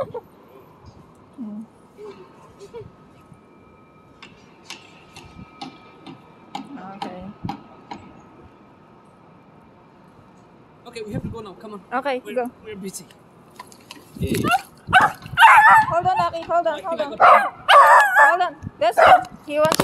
Okay. Okay, we have to go now. Come on. Okay, We're, go. we're busy. Ah, ah, ah. Hold on, Aki. Hold on, hold on. Hold on. Let's go. He wants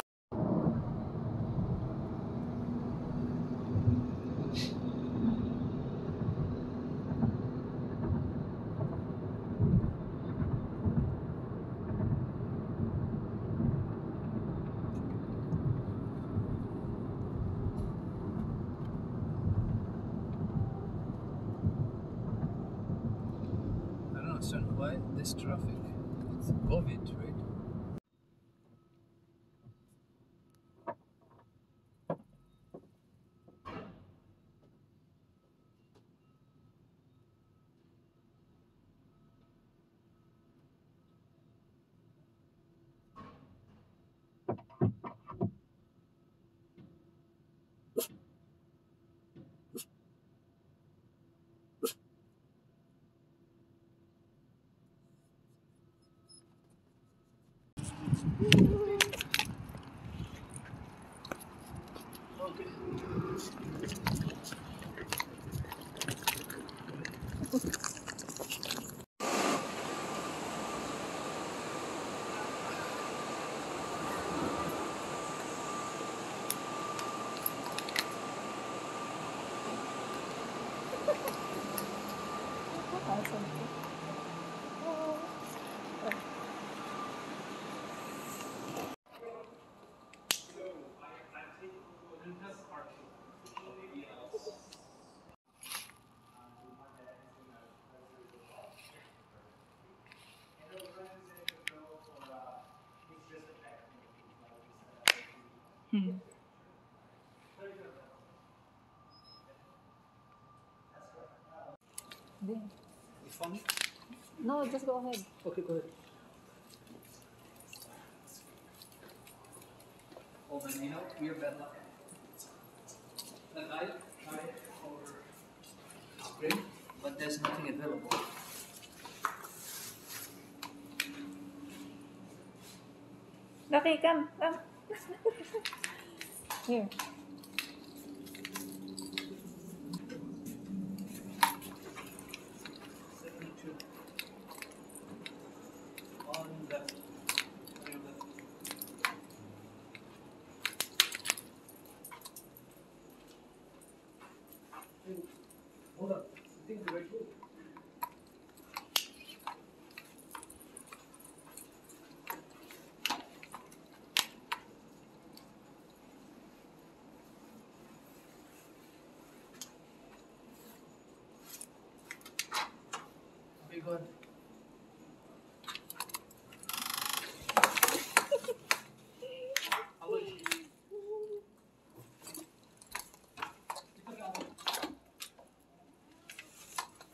I why this traffic. It's COVID, right? 아, 알았어. Hmm. You found it? No, just go ahead. Okay, go ahead. Hold on, you know, we're bad luck. And I tried for spring, but there's nothing available. Lucky, come, come. Here. Hold on. I think the right way. Okay,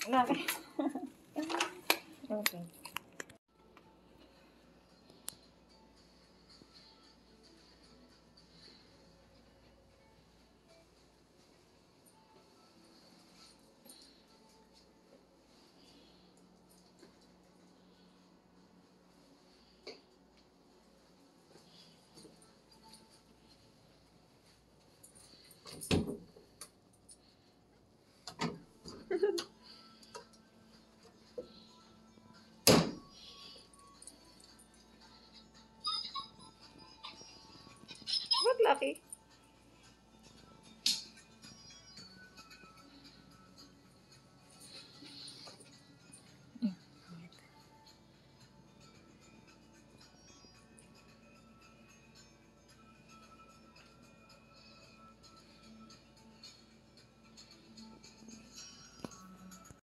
go ahead. What, Lucky?